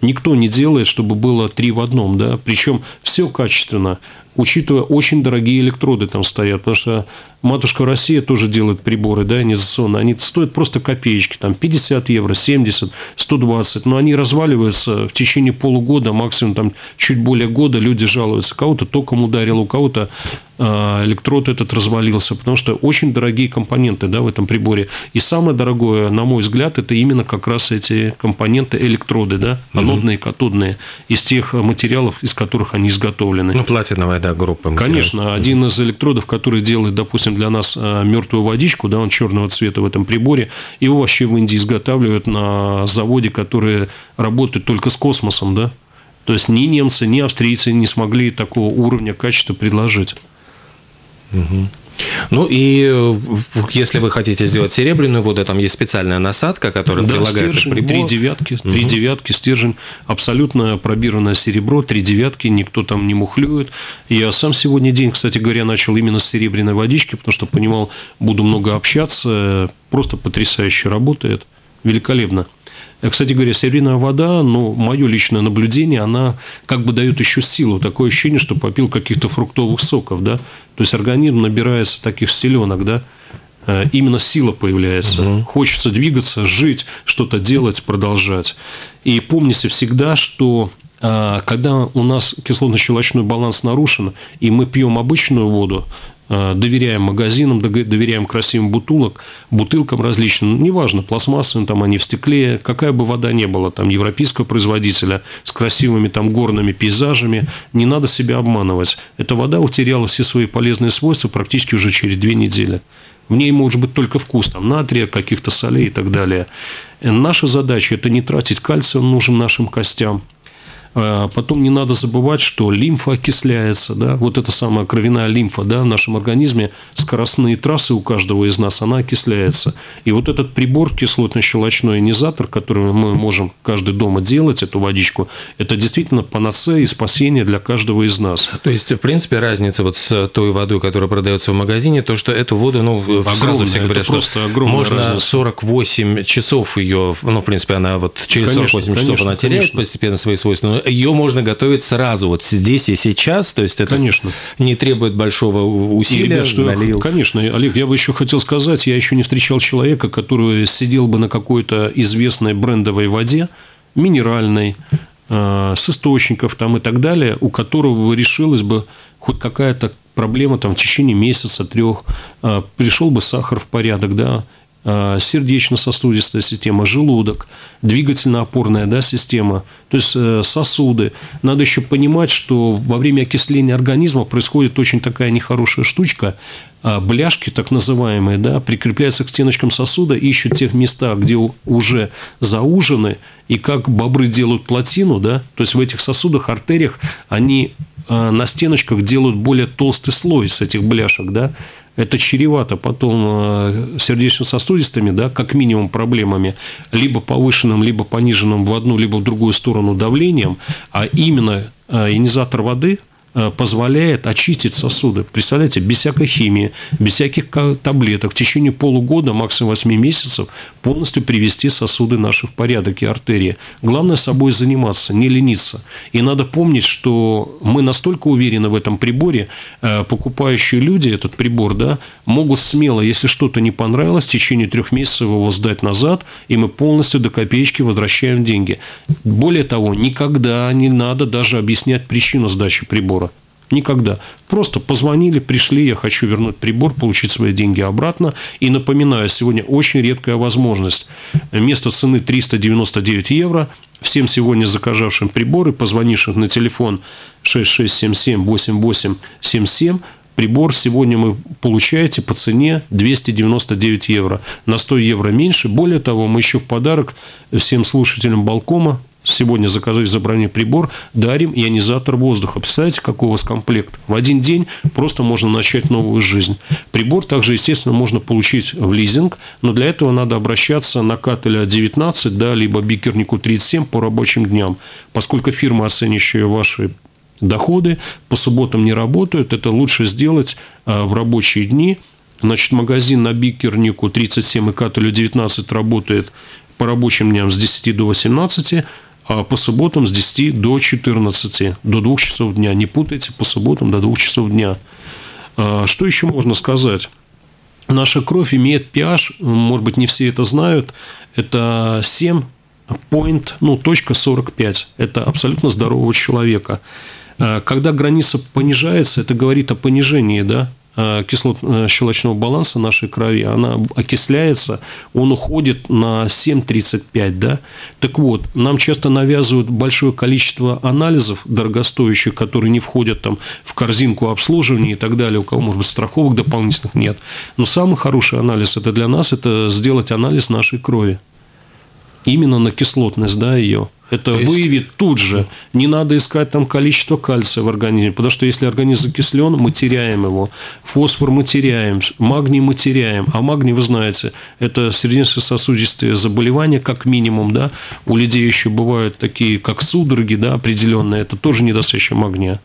Speaker 3: Никто не делает, чтобы было три в одном, да, причем все качественно учитывая очень дорогие электроды там стоят, потому что матушка Россия тоже делает приборы, да, инъекционные, они стоят просто копеечки, там 50 евро, 70, 120, но они разваливаются в течение полугода, максимум там чуть более года, люди жалуются, кого-то током ударил, у кого-то а, электрод этот развалился, потому что очень дорогие компоненты да, в этом приборе. И самое дорогое, на мой взгляд, это именно как раз эти компоненты электроды, да, анодные, катодные, из тех материалов, из которых они изготовлены.
Speaker 2: Ну, платиновая, да, группа.
Speaker 3: Материал. Конечно, один из электродов, который делает, допустим, для нас а, мертвую водичку, да, он черного цвета в этом приборе, его вообще в Индии изготавливают на заводе, который работает только с космосом, да. То есть ни немцы, ни австрийцы не смогли такого уровня качества предложить.
Speaker 2: Угу. Ну и э, если вы хотите сделать серебряную воду, там есть специальная насадка, которая да, прилагается
Speaker 3: стержень, к прибору. Три девятки, угу. три девятки, стержень, абсолютно пробированное серебро, три девятки, никто там не мухлюет. Я сам сегодня день, кстати говоря, начал именно с серебряной водички, потому что понимал, буду много общаться, просто потрясающе работает, великолепно. Кстати говоря, серебряная вода, ну, мое личное наблюдение, она как бы дает еще силу. Такое ощущение, что попил каких-то фруктовых соков, да. То есть организм набирается таких селенок, да. Э, именно сила появляется. Угу. Хочется двигаться, жить, что-то делать, продолжать. И помните всегда, что э, когда у нас кислотно-щелочной баланс нарушен, и мы пьем обычную воду, доверяем магазинам, доверяем красивым бутылок, бутылкам различным, неважно, пластмассовым, там они в стекле, какая бы вода ни была, там европейского производителя с красивыми там горными пейзажами, не надо себя обманывать. Эта вода утеряла все свои полезные свойства практически уже через две недели. В ней может быть только вкус там, натрия, каких-то солей и так далее. И наша задача – это не тратить кальций, он нужен нашим костям – потом не надо забывать, что лимфа окисляется, да, вот эта самая кровяная лимфа, да, в нашем организме скоростные трассы у каждого из нас, она окисляется. И вот этот прибор кислотно-щелочной ионизатор, который мы можем каждый дома делать, эту водичку, это действительно панацея и спасение для каждого из нас.
Speaker 2: То есть, в принципе, разница вот с той водой, которая продается в магазине, то, что эту воду, ну, огромная, сразу все говорят, что можно разница. 48 часов ее, ну, в принципе, она вот через конечно, 48 часов она теряет конечно. постепенно свои свойства, ее можно готовить сразу, вот здесь и сейчас, то есть это
Speaker 3: Конечно.
Speaker 2: не требует большого усилия. Ребят,
Speaker 3: что налил. Конечно, Олег, я бы еще хотел сказать, я еще не встречал человека, который сидел бы на какой-то известной брендовой воде, минеральной, э, с источников там и так далее, у которого решилась бы хоть какая-то проблема там в течение месяца, трех, э, пришел бы сахар в порядок, да, сердечно-сосудистая система, желудок, двигательно-опорная да, система, то есть э, сосуды. Надо еще понимать, что во время окисления организма происходит очень такая нехорошая штучка, а бляшки, так называемые, да, прикрепляются к стеночкам сосуда, ищут тех места, где уже заужены, и как бобры делают плотину, да, то есть в этих сосудах, артериях, они э, на стеночках делают более толстый слой с этих бляшек, да, это чревато потом э, сердечно-сосудистыми, да, как минимум проблемами, либо повышенным, либо пониженным в одну, либо в другую сторону давлением, а именно э, ионизатор воды – Э, позволяет очистить сосуды. Представляете, без всякой химии, без всяких таблеток в течение полугода, максимум 8 месяцев полностью привести сосуды наши в порядок и артерии. Главное собой заниматься, не лениться. И надо помнить, что мы настолько уверены в этом приборе, э, покупающие люди этот прибор, да, могут смело, если что-то не понравилось, в течение трех месяцев его сдать назад, и мы полностью до копеечки возвращаем деньги. Более того, никогда не надо даже объяснять причину сдачи прибора. Никогда. Просто позвонили, пришли, я хочу вернуть прибор, получить свои деньги обратно. И напоминаю, сегодня очень редкая возможность. Вместо цены 399 евро всем сегодня заказавшим приборы, позвонившим на телефон 6677-8877, прибор сегодня вы получаете по цене 299 евро. На 100 евро меньше. Более того, мы еще в подарок всем слушателям Балкома сегодня заказать забронить прибор, дарим ионизатор воздуха. Представляете, какой у вас комплект? В один день просто можно начать новую жизнь. Прибор также, естественно, можно получить в лизинг, но для этого надо обращаться на Кателя 19, да, либо Бикернику 37 по рабочим дням. Поскольку фирма, оценивающая ваши доходы, по субботам не работают, это лучше сделать а, в рабочие дни. Значит, магазин на Бикернику 37 и Кателю 19 работает по рабочим дням с 10 до 18, а по субботам с 10 до 14, до 2 часов дня. Не путайте, по субботам до 2 часов дня. А, что еще можно сказать? Наша кровь имеет pH, может быть, не все это знают, это 7 point, ну, точка 45. Это абсолютно здорового человека. А, когда граница понижается, это говорит о понижении да, кислотно-щелочного баланса нашей крови, она окисляется, он уходит на 7,35, да? Так вот, нам часто навязывают большое количество анализов дорогостоящих, которые не входят там в корзинку обслуживания и так далее, у кого, может быть, страховок дополнительных нет. Но самый хороший анализ это для нас, это сделать анализ нашей крови. Именно на кислотность, да, ее. Это То есть... выявит тут же. Не надо искать там количество кальция в организме, потому что если организм закислен, мы теряем его. Фосфор мы теряем, магний мы теряем. А магний, вы знаете, это сердечно-сосудистые заболевания, как минимум, да. У людей еще бывают такие, как судороги, да, определенные. Это тоже недостаточно магния.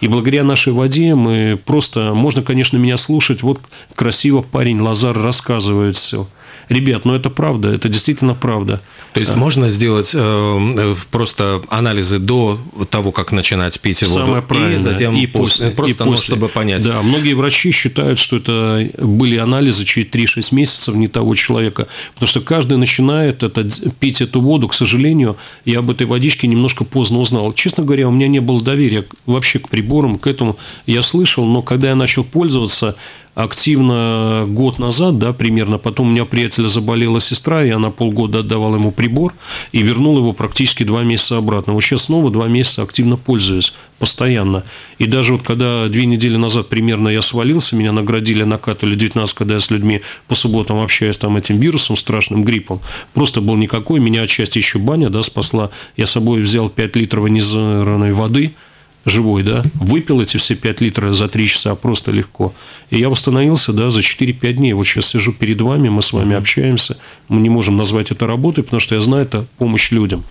Speaker 3: И благодаря нашей воде мы просто... Можно, конечно, меня слушать. Вот красиво парень Лазар рассказывает все. Ребят, ну это правда, это действительно правда.
Speaker 2: То есть, можно сделать э, э, просто анализы до того, как начинать пить воду,
Speaker 3: Самое правильное.
Speaker 2: и затем и после, просто, и ну, после. Ну, чтобы понять.
Speaker 3: Да, многие врачи считают, что это были анализы через 3-6 месяцев не того человека, потому что каждый начинает это, пить эту воду. К сожалению, я об этой водичке немножко поздно узнал. Честно говоря, у меня не было доверия вообще к приборам, к этому я слышал, но когда я начал пользоваться, активно год назад, да, примерно. Потом у меня приятеля заболела сестра, и она полгода отдавала ему прибор и вернул его практически два месяца обратно. Вот сейчас снова два месяца активно пользуюсь, постоянно. И даже вот когда две недели назад примерно я свалился, меня наградили, накатывали 19, когда я с людьми по субботам общаюсь там этим вирусом, страшным гриппом. Просто был никакой, меня отчасти еще баня, да, спасла. Я с собой взял 5 литров ионизированной воды – живой, да, выпил эти все 5 литров за 3 часа просто легко. И я восстановился, да, за 4-5 дней. Вот сейчас сижу перед вами, мы с вами общаемся. Мы не можем назвать это работой, потому что я знаю, это помощь людям.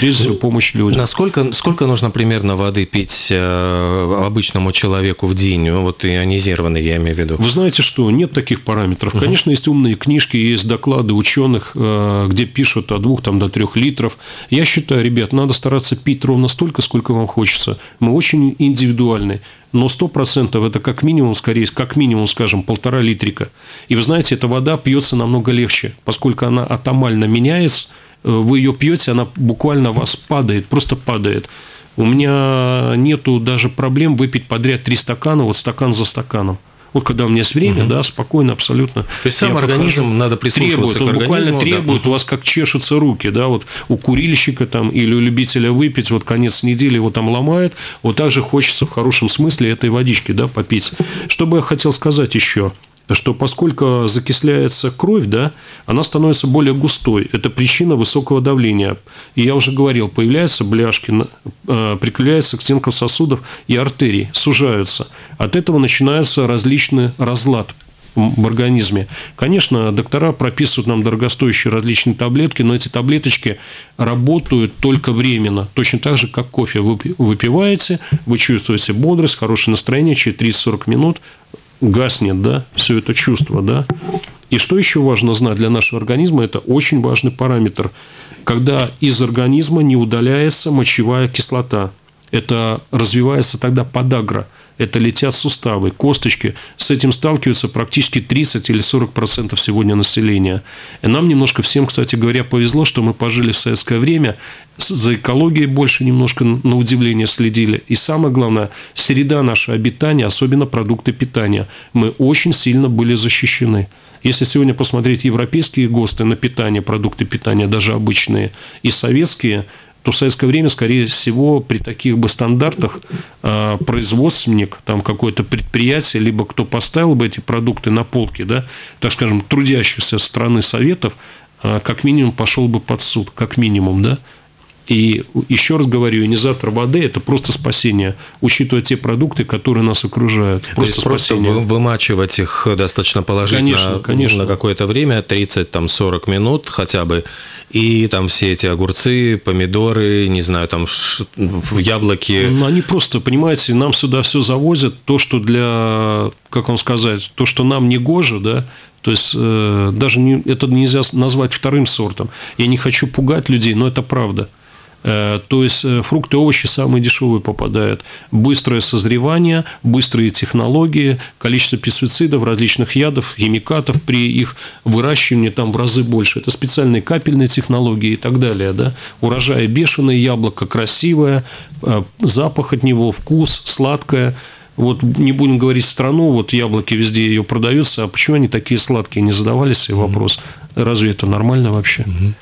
Speaker 3: Прежде всего помощь людям.
Speaker 2: Насколько сколько нужно примерно воды пить э, обычному человеку в день? Ну, вот ионизированный, я имею в виду.
Speaker 3: Вы знаете что? Нет таких параметров. Конечно, есть умные книжки, есть доклады ученых, э, где пишут от двух там, до трех литров. Я считаю, ребят, надо стараться пить ровно столько, сколько вам хочется. Мы очень индивидуальны но 100% это как минимум, скорее, как минимум, скажем, полтора литрика. И вы знаете, эта вода пьется намного легче, поскольку она атомально меняется, вы ее пьете, она буквально вас падает, просто падает. У меня нету даже проблем выпить подряд три стакана, вот стакан за стаканом. Вот когда у меня есть время, угу. да, спокойно, абсолютно. То
Speaker 2: есть сам организм подхожу, надо прислушиваться
Speaker 3: требует,
Speaker 2: к
Speaker 3: он буквально требует, да. у вас как чешутся руки, да, вот у курильщика там или у любителя выпить, вот конец недели его там ломает, вот так же хочется в хорошем смысле этой водички, да, попить. Что бы я хотел сказать еще? Что поскольку закисляется кровь, да, она становится более густой. Это причина высокого давления. И я уже говорил, появляются бляшки, э, прикрепляются к стенкам сосудов и артерий, сужаются. От этого начинается различный разлад в организме. Конечно, доктора прописывают нам дорогостоящие различные таблетки, но эти таблеточки работают только временно. Точно так же, как кофе. Вы выпиваете, вы чувствуете бодрость, хорошее настроение, через 30-40 минут гаснет, да, все это чувство, да. И что еще важно знать для нашего организма, это очень важный параметр, когда из организма не удаляется мочевая кислота. Это развивается тогда подагра – это летят суставы, косточки. С этим сталкиваются практически 30 или 40 процентов сегодня населения. И нам немножко всем, кстати говоря, повезло, что мы пожили в советское время, за экологией больше немножко на удивление следили. И самое главное, среда нашего обитания, особенно продукты питания, мы очень сильно были защищены. Если сегодня посмотреть европейские ГОСТы на питание, продукты питания, даже обычные, и советские, то в советское время, скорее всего, при таких бы стандартах э, производственник, там какое-то предприятие, либо кто поставил бы эти продукты на полке, да, так скажем, трудящихся страны Советов, э, как минимум пошел бы под суд, как минимум, да, и еще раз говорю, ионизатор воды – это просто спасение, учитывая те продукты, которые нас окружают.
Speaker 2: Просто То есть спасение. Просто вымачивать их достаточно положительно конечно, конечно. на какое-то время, 30-40 минут хотя бы, и там все эти огурцы, помидоры, не знаю, там яблоки.
Speaker 3: Ну, они просто, понимаете, нам сюда все завозят, то, что для, как вам сказать, то, что нам не гоже, да, то есть э, даже не, это нельзя назвать вторым сортом. Я не хочу пугать людей, но это правда. Э, то есть э, фрукты овощи самые дешевые попадают. Быстрое созревание, быстрые технологии, количество пестицидов, различных ядов, химикатов при их выращивании там в разы больше. Это специальные капельные технологии и так далее. Да? Урожай бешеное, яблоко красивое, э, запах от него, вкус, сладкое. Вот не будем говорить страну, вот яблоки везде ее продаются, а почему они такие сладкие? Не задавали себе вопрос. Разве это нормально вообще? Угу.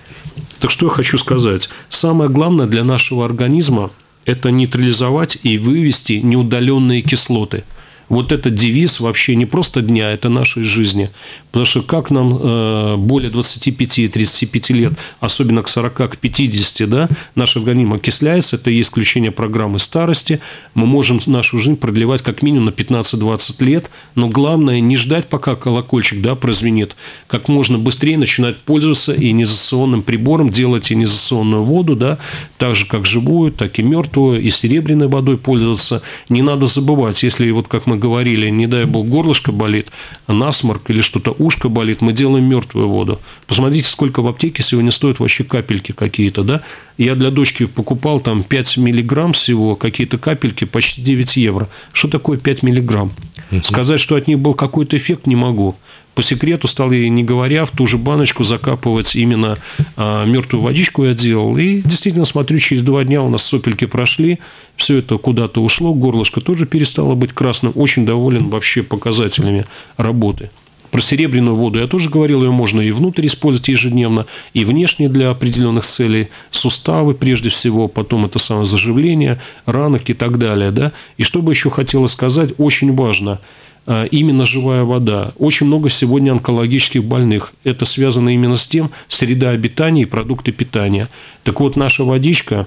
Speaker 3: Так что я хочу сказать? Самое главное для нашего организма – это нейтрализовать и вывести неудаленные кислоты – вот этот девиз вообще не просто дня, это нашей жизни. Потому что как нам э, более 25-35 лет, особенно к 40, к 50, да, наш организм окисляется, это исключение программы старости, мы можем нашу жизнь продлевать как минимум на 15-20 лет, но главное не ждать, пока колокольчик да, прозвенит, как можно быстрее начинать пользоваться ионизационным прибором, делать ионизационную воду, да, так же, как живую, так и мертвую, и серебряной водой пользоваться. Не надо забывать, если вот как мы говорили, не дай бог, горлышко болит, насморк или что-то ушко болит, мы делаем мертвую воду. Посмотрите, сколько в аптеке сегодня стоят вообще капельки какие-то, да? Я для дочки покупал там 5 миллиграмм всего, какие-то капельки, почти 9 евро. Что такое 5 миллиграмм? Сказать, что от них был какой-то эффект, не могу по секрету стал ей, не говоря, в ту же баночку закапывать именно а, мертвую водичку я делал. И действительно, смотрю, через два дня у нас сопельки прошли, все это куда-то ушло, горлышко тоже перестало быть красным. Очень доволен вообще показателями работы. Про серебряную воду я тоже говорил, ее можно и внутрь использовать ежедневно, и внешне для определенных целей. Суставы прежде всего, потом это самое заживление, ранок и так далее. Да? И что бы еще хотелось сказать, очень важно – именно живая вода. Очень много сегодня онкологических больных. Это связано именно с тем, среда обитания и продукты питания. Так вот, наша водичка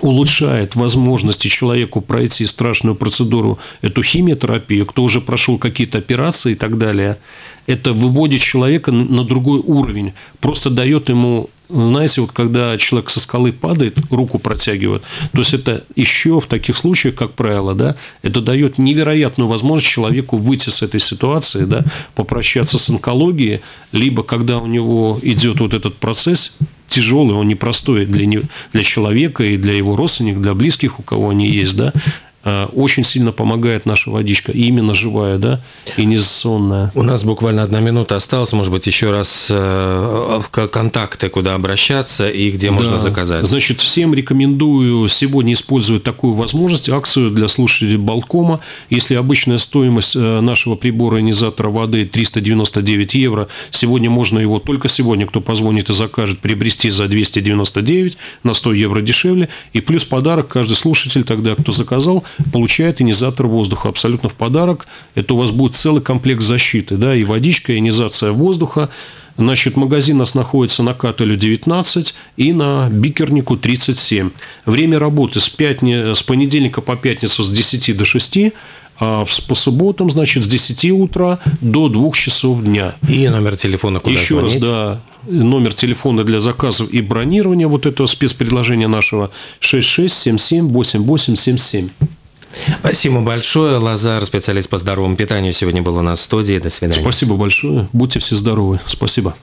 Speaker 3: улучшает возможности человеку пройти страшную процедуру, эту химиотерапию, кто уже прошел какие-то операции и так далее, это выводит человека на другой уровень, просто дает ему знаете, вот когда человек со скалы падает, руку протягивает, то есть это еще в таких случаях, как правило, да, это дает невероятную возможность человеку выйти с этой ситуации, да, попрощаться с онкологией, либо когда у него идет вот этот процесс, тяжелый, он непростой для, для человека и для его родственников, для близких, у кого они есть, да, очень сильно помогает наша водичка, именно живая, да, инъекционная.
Speaker 2: У нас буквально одна минута осталась, может быть, еще раз э, контакты, куда обращаться и где да. можно заказать.
Speaker 3: Значит, всем рекомендую сегодня использовать такую возможность, акцию для слушателей Балкома. Если обычная стоимость э, нашего прибора ионизатора воды 399 евро, сегодня можно его, только сегодня, кто позвонит и закажет, приобрести за 299, на 100 евро дешевле. И плюс подарок, каждый слушатель тогда, кто заказал, получает ионизатор воздуха абсолютно в подарок. Это у вас будет целый комплект защиты, да, и водичка, и ионизация воздуха. Значит, магазин у нас находится на Кателю 19 и на Бикернику 37. Время работы с, пятни... с понедельника по пятницу с 10 до 6, а по субботам, значит, с 10 утра до 2 часов дня.
Speaker 2: И номер телефона, куда
Speaker 3: Еще
Speaker 2: звонить?
Speaker 3: раз, да, номер телефона для заказов и бронирования вот этого спецпредложения нашего 6677 8877.
Speaker 2: Спасибо большое. Лазар, специалист по здоровому питанию, сегодня был у нас в студии. До свидания.
Speaker 3: Спасибо большое. Будьте все здоровы. Спасибо.